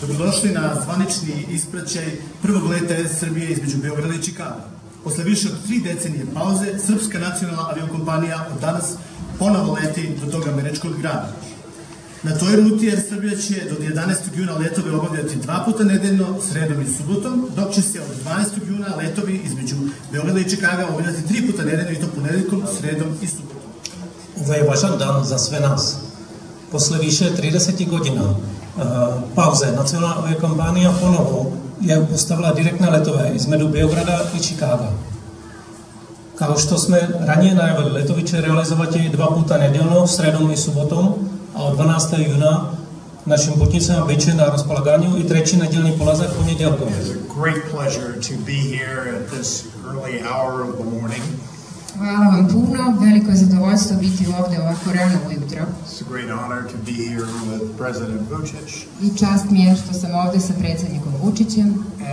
Dobrodošli na zvanični ispraćaj prvog leta Srbije između Beograda i Čikaga. Posle više od tri decenije pauze, Srpska nacionalna aviokompanija od danas ponovo leti do tog američkog grada. Na toj ruti Air Srbija će do 11. juna letove obavljati dva puta nedeljno, sredom i subotom, dok će se od 12. juna letovi između Beograda i Čikaga obavljati tri puta nedeljno i to ponedeljkom, sredom i subotom. Ovo je važan dan za sve nas. Posle više 30 godina uh, pauze nacionalna aviokompanija ponovo je postavila direktne letove između Beograda i Čikaga. Kao što sme ranije najavili, letovi će realizovati dva puta nedeljno, sredom i subotom, a od 12. juna našim putnicima bit će na raspolaganju i treći nedeljni polazak ponedjeljkom. It's a great pleasure to be here at this early hour of the morning. Hvala vam puno, veliko je zadovoljstvo biti ovde ovako rano ujutro. It's a great honor to be here with President Vucic, I čast mi je što sam ovde sa predsednikom Vučićem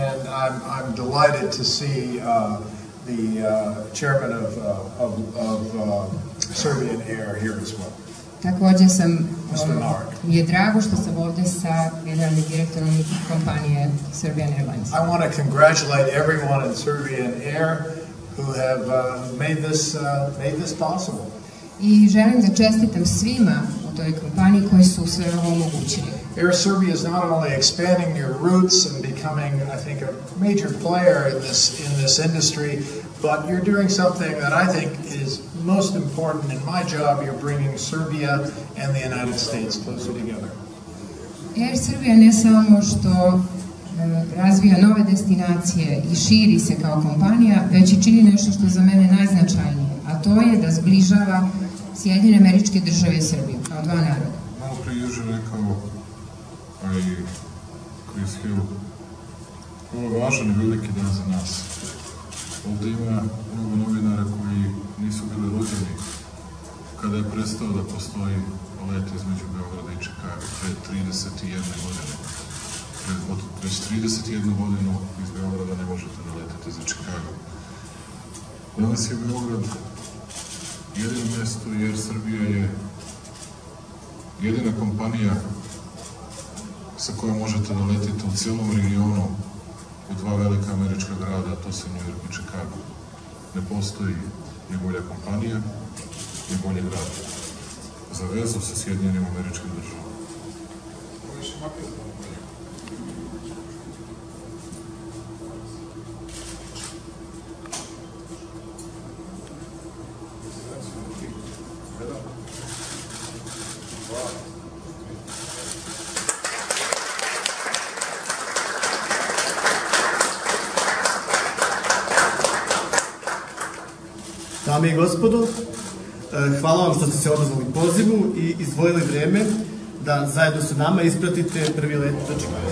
and I'm, I'm delighted to see uh, the uh, chairman of, uh, of, of uh, Serbian Air here as well. Takođe sam, um, mi je drago što sam ovde sa generalnim direktorom kompanije Serbian Airlines. I want to congratulate everyone in Serbian Air who have uh, made this uh, made this possible. I želim da čestitam svima u toj kompaniji koji su sve ovo omogućili. Air Serbia is not only expanding your routes and becoming, I think, a major player in this in this industry, but you're doing something that I think is most important in my job. You're bringing Serbia and the United States closer together. Air Srbija ne samo što e, razvija nove destinacije i širi se kao kompanija, već i čini nešto što je za mene najznačajnije, a to je da zbližava Sjedinjene američke države i Srbiju kao dva naroda. Malo pre Ježe rekao, a i Chris Hill, ovo je važan i veliki dan za nas. Ovde ima mnogo novinara koji nisu bili rođeni kada je prestao da postoji let između Beograda i Čikaga pre 31 godine. Od, već 31 godinu iz Beograda ne možete da letete za Čikago. Danas je Beograd jedino mesto jer Srbija je jedina kompanija sa kojom možete da letite u cijelom regionu u dva velika američka grada, to su New York i Chicago. Ne postoji ni bolja kompanija, ni bolji grad za vezu sa Sjedinjenim američkim državama. Dame i gospodo, e, hvala vam što ste se odazvali pozivu i izvojili vreme da zajedno sa nama ispratite prvi let do Čikaga.